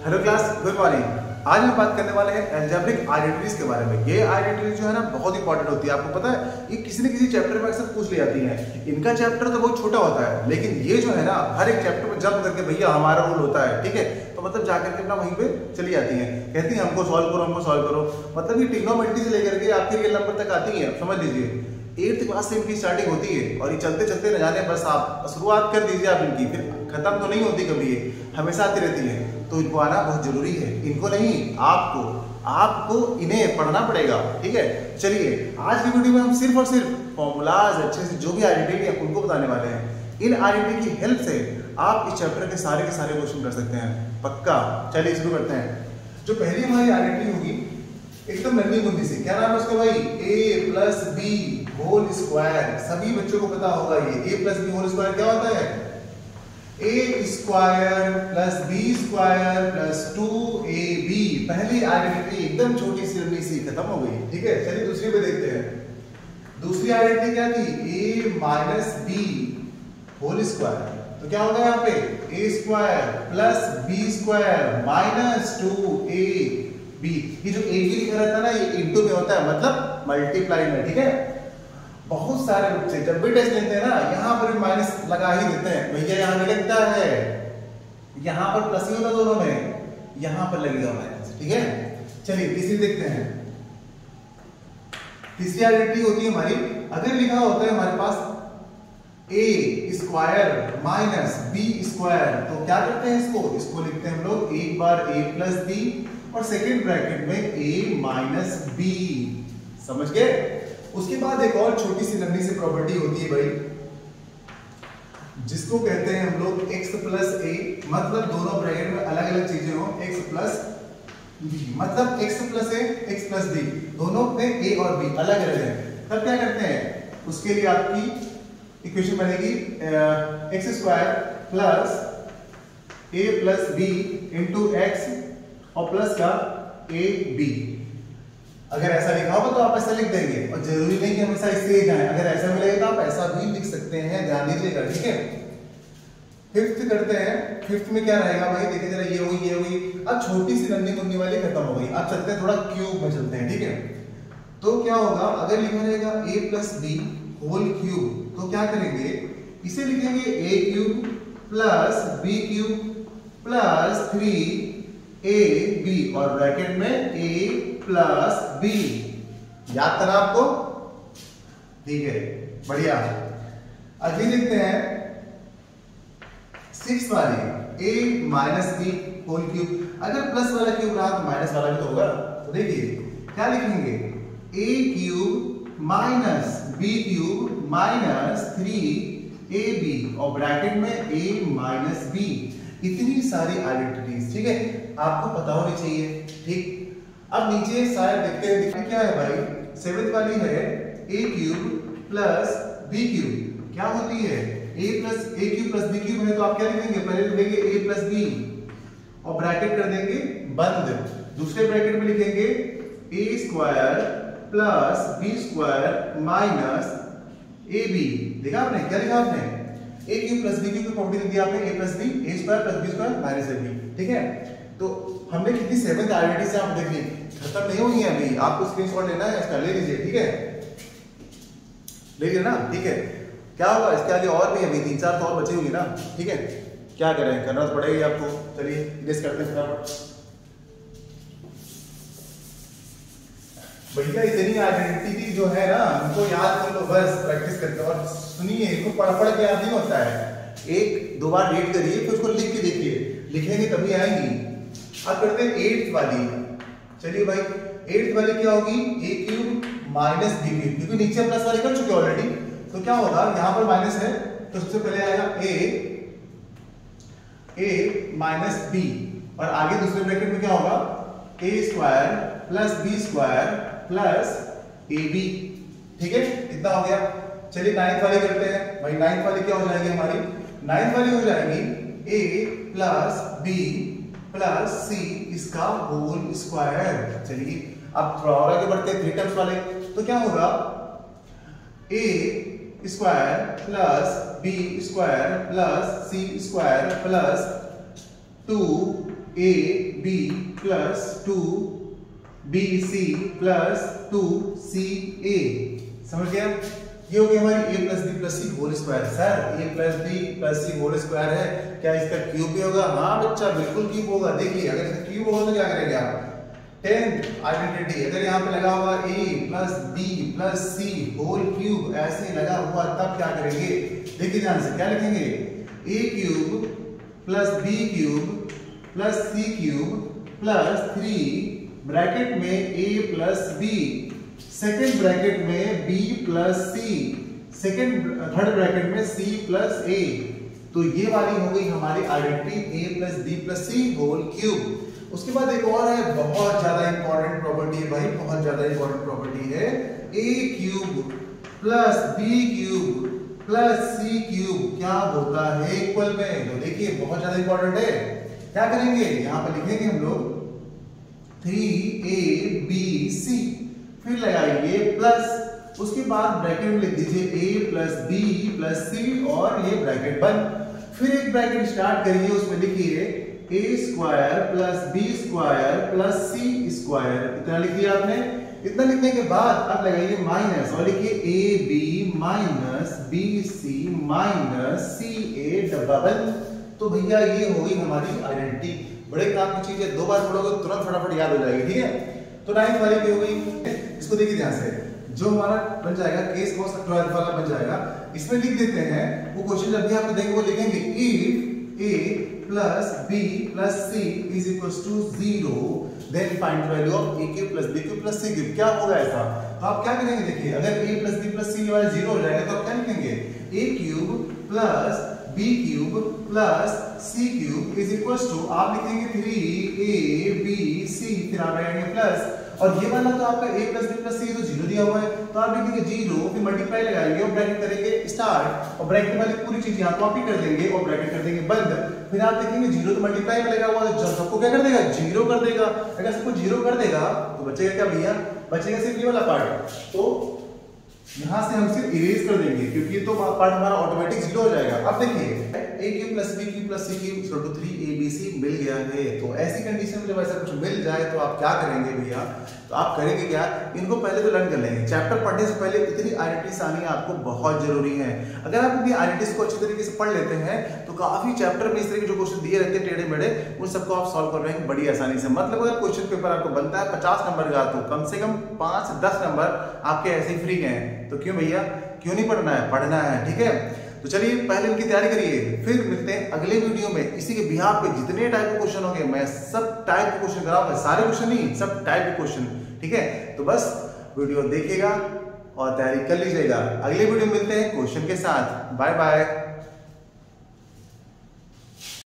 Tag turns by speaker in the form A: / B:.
A: Hello class good morning आज हम बात करने वाले हैं एल्जेब्रिक आइडेंटिटीज के बारे में। ये आइडेंटिटीज जो है ना, बहुत इंपॉर्टेंट होती है। आपको पता है, ये किसी न किसी चैप्टर में अक्सर पूछ ली जाती है। इनका चैप्टर तो बहुत छोटा होता है, लेकिन ये जो है ना, हर एक चैप्टर में जब करके भैया हमारा रोल होता है, ठीक है? तो मतलब जाकर के अपना वहीं पे चली जाती हैं। कहती हैं, हमको सॉल्व करो, हमको सॉल्व करो। मतलब ये टिग्नोमेट्री से लेकर के आपके रियल नंबर तक आती है, समझ लीजिए। एट्थ क्लास से इनकी स्टार्टिंग होती है, और ये चलते चलते न जाने, बस आप शुरुआत कर दीजिए आप इनकी, फिर खत्म तो नहीं होती कभी ये, हमेशा आती रहती है। तो इनको आना बहुत ज़रूरी है। इनको नहीं, आपको आपको इन्हें पढ़ना पड़ेगा, ठीक है? चलिए, आज की वीडियो में हम सिर्फ़ और सिर्फ़ फॉर्मूलाज अच्छे से जो भी आइडेंटिटी है, उनको बताने वाले हैं। इन आइडेंटिटी की हेल्प से आप इस चैप्टर के सारे के सारे क्वेश्चन कर सकते हैं। पक्का? चलिए, शुरू करते हैं। जो पहली हमारी आइडेंटिटी होगी, एकदम नन्ही मुंदी से। क्या नाम है उसका भाई? A plus B whole square सभी बच्चों को पता होगा ये। A plus B whole square क्या होता है? A square plus B square plus two A B पहली आइडेंटिटी एकदम छोटी सी लंबी सी खत्म हो गई। ठीक है, चलिए दूसरी पे देखते हैं। दूसरी आइडेंटिटी क्या थी? A minus B whole square तो क्या होगा यहाँ पे? A square plus B square minus two A B ये जो ए बी लिखा रहता है ना, ये इंटू में होता है मतलब मल्टीप्लाई में, ठीक है? बहुत सारे बच्चे जब भी टेस्ट लेते हैं ना, यहाँ पर माइनस लगा ही देते हैं। भैया, यहाँ पे लगता है। यहाँ पर प्लस ही होता दोनों में। यहाँ पर लगेगा माइनस ठीक है? चलिए, तीसरी देखते हैं। तीसरी आइडेंटिटी होती है हमारी। अगर लिखा होता है हमारे पास A square minus B square तो क्या करते हैं इसको? इसको लिखते हैं हम लोग एक बार ए प्लस बी और सेकेंड ब्रैकेट में ए माइनस बी समझ गए? उसके बाद एक और छोटी सी लंबी सी प्रॉपर्टी होती है भाई, जिसको कहते हैं हम लोग x प्लस ए मतलब दोनों ब्रैकेट में अलग अलग चीज़ें हो, x प्लस बी मतलब x plus A x plus B दोनों में a और b अलग अलग है। तब क्या करते हैं? उसके लिए आपकी इक्वेशन बनेगी X square plus A plus B into X और प्लस का ए बी अगर ऐसा लिखा होगा तो आप ऐसा लिख देंगे। और ज़रूरी नहीं कि हमेशा इससे जाए। अगर ऐसा मिलेगा तो आप ऐसा भी लिख सकते हैं, ध्यान दीजिएगा, ठीक है? फिफ्थ करते हैं। फिफ्थ में क्या रहेगा भाई? देखिए जरा ये हुई ये हुई। अब छोटी सी नन्नी मुन्नी वाली खत्म हो गई। अब चलते हैं थोड़ा क्यूब में चलते हैं, ठीक है? तो क्या होगा? अगर लिखा रहेगा A plus B whole cube तो क्या करेंगे? इसे लिखेंगे A cube plus B cube plus three A B और ब्रैकेट में ए प्लस बी याद करा आपको? ठीक है, बढ़िया। अगली लिखते हैं। सिक्स वाली A minus B whole cube अगर प्लस वाला क्यूब रहा तो माइनस वाला भी तो होगा। तो देखिए, क्या लिखेंगे? A cube minus B cube minus three A B और ब्रैकेट में ए माइनस बी इतनी सारी आइडेंटिटीज ठीक है? आपको पता होनी चाहिए, ठीक? अब नीचे शायद देखते हैं देखते क्या है भाई? सेवेंथ वाली है A cube plus B cube क्या होती है? A plus A cube plus B cube है तो आप क्या लिखेंगे? पहले लिखेंगे ए प्लस बी और ब्रैकेट कर देंगे बंद. दूसरे ब्रैकेट में लिखेंगे A square plus B square minus A B देखा आपने? क्या लिखा आपने? A cube plus B cube की प्रॉपर्टी दी आपने. A plus B A square plus B square minus A B ठीक है? तो हमने कितनी आइडेंटिटी से आप देख ली खत्म नहीं हुई है अभी। आपको स्क्रीन स्क्रीनशॉट लेना है इसका ले लीजिए, ठीक है? ले लीजिए ना, ठीक है? क्या होगा इसके आगे और भी अभी तीन चार तो और बची होगी ना, ठीक है? क्या करें? करना तो पड़ेगा आपको। चलिए करते हैं भैया, इतनी आइडेंटिटी जो है ना, उनको याद कर लो, बस प्रैक्टिस करके। और सुनिए इनको पढ़ पढ़ के याद नहीं होता है। एक, दो बार रीड करिए, फिर उसको लिख के देखिए। लिखेंगे तभी आएँगी। अब करते हैं। एट्थ वाली चलिए भाई एट्थ वाली क्या होगी? A cube minus B cube क्योंकि नीचे प्लस वाली कर चुके ऑलरेडी तो क्या होगा? यहाँ पर माइनस है तो सबसे पहले आएगा ए ए माइनस बी और आगे दूसरे ब्रैकेट में क्या होगा? A square plus B square plus A B ठीक है? इतना हो गया। चलिए नाइन्थ वाली करते हैं। भाई नाइन्थ वाली क्या हो जाएगी हमारी? नाइन्थ वाली हो जाएगी A plus B plus C इसका होल स्क्वायर चलिए, अब थोड़ा और आगे बढ़ते हैं थ्री टर्म्स वाले। तो क्या होगा? A square plus B square plus C square plus two A B plus two B C plus two C A समझ गया? ये हो गई हमारी a plus B plus C whole square sir a plus B plus C whole square है। क्या इसका cube भी होगा? हाँ बच्चा, बिल्कुल क्यूब होगा। देखिए, अगर इसका क्यूब होगा तो क्या करेंगे आप? टेंथ आइडेंटिटी अगर यहाँ पे लगा हुआ a plus B plus C whole cube ऐसे लगा हुआ, तब क्या करेंगे? देखिए ध्यान से, क्या लिखेंगे? A cube plus B cube plus C cube plus three bracket में a plus B second bracket में B plus C second third bracket में सी प्लस ए तो ये वाली हो गई हमारी identity A plus B plus C whole cube उसके बाद एक और है, बहुत ज़्यादा इंपॉर्टेंट प्रॉपर्टी है भाई, बहुत ज़्यादा इंपॉर्टेंट प्रॉपर्टी है A cube plus B cube plus C cube क्या होता है इक्वल में? तो देखिए, बहुत ज़्यादा इंपॉर्टेंट है। क्या करेंगे? यहाँ पर लिखेंगे हम लोग थ्री ए बी सी फिर लगाइए प्लस उसके बाद ब्रैकेट में लिख दीजिए A plus B plus C और ये ब्रैकेट बंद फिर एक ब्रैकेट स्टार्ट करिए, उसमें लिखिए A square plus B square plus C square इतना लिख दिया आपने। इतना लिखने के बाद अब लगाइए माइनस और लिखिए A B minus B C minus C A डब्बा बंद तो भैया, ये होगी हमारी आइडेंटिटी बड़े काम की चीज़ है, दो बार पढ़ोगे तुरंत फटाफट याद हो जाएगी, ठीक है? तो नाइन्थ वाली भी हो गई। इसको देखिए ध्यान से। जो हमारा बन जाएगा केस कॉस ट्वेल्थ वाला बन जाएगा, इसमें लिख देते हैं, वो क्वेश्चन जब भी आपको देंगे वो लिखेंगे if A plus B plus C is equal to zero then find value of A cube plus B cube plus C cube क्या होगा ऐसा? तो आप क्या करेंगे, देखिए, अगर A plus B plus C वाला ज़ीरो हो जाएगा तो आप क्या लिखेंगे? A cube plus B cube plus C cube is equal to आप लिखेंगे थ्री ए बी सी फिर आप लगाएँगे प्लस और ये वाला तो आपका a plus B plus C तो ज़ीरो दिया हुआ है। तो आप लिखेंगे ज़ीरो फिर मल्टीप्लाई लगाएँगे और ब्रैकेट करेंगे स्टार्ट और ब्रैकेट वाली पूरी चीज़ यहाँ कॉपी कर देंगे और ब्रैकेट कर देंगे बंद। फिर आप देखेंगे ज़ीरो तो मल्टीप्लाई में लगा हुआ है तो सबको क्या कर देगा? ज़ीरो कर देगा। अगर सबको ज़ीरो कर देगा तो बचेगा क्या भैया? बचेगा सिर्फ़ ये वाला पार्ट तो यहाँ से हम सिर्फ़ इरेज कर देंगे, क्योंकि तो पार्ट हमारा ऑटोमेटिक ज़ीरो हो जाएगा। अब देखिए A cube plus B cube plus C cube two three A B C मिल गया है। तो ऐसी कंडीशन में जब ऐसा कुछ मिल जाए तो आप क्या करेंगे भैया? तो आप करेंगे क्या? इनको पहले तो लर्न कर लेंगे। चैप्टर पढ़ने से पहले इतनी आइडेंटिटीज आनी आपको बहुत ज़रूरी है। अगर आप इतनी आइडेंटिटीज को अच्छी तरीके से पढ़ लेते हैं तो काफ़ी चैप्टर में इस तरह के जो क्वेश्चन दिए रहते हैं टेढ़े मेढ़े उन सबको आप सॉल्व कर पाएँगे बड़ी आसानी से। मतलब अगर क्वेश्चन पेपर आपको बनता है पचास नंबर का तो कम से कम पाँच दस नंबर आपके ऐसे ही फ्री गए तो क्यों भैया? क्यों नहीं पढ़ना है? पढ़ना है, ठीक है? तो चलिए पहले इनकी तैयारी करिए, फिर मिलते हैं अगले वीडियो में। इसी के बिहार पे जितने टाइप के क्वेश्चन होंगे, मैं सब टाइप के क्वेश्चन कराऊँगा, सारे क्वेश्चन नहीं, सब टाइप के क्वेश्चन ठीक है? तो बस वीडियो देखिएगा और तैयारी कर लीजिएगा। अगले वीडियो में मिलते हैं क्वेश्चन के साथ। Bye bye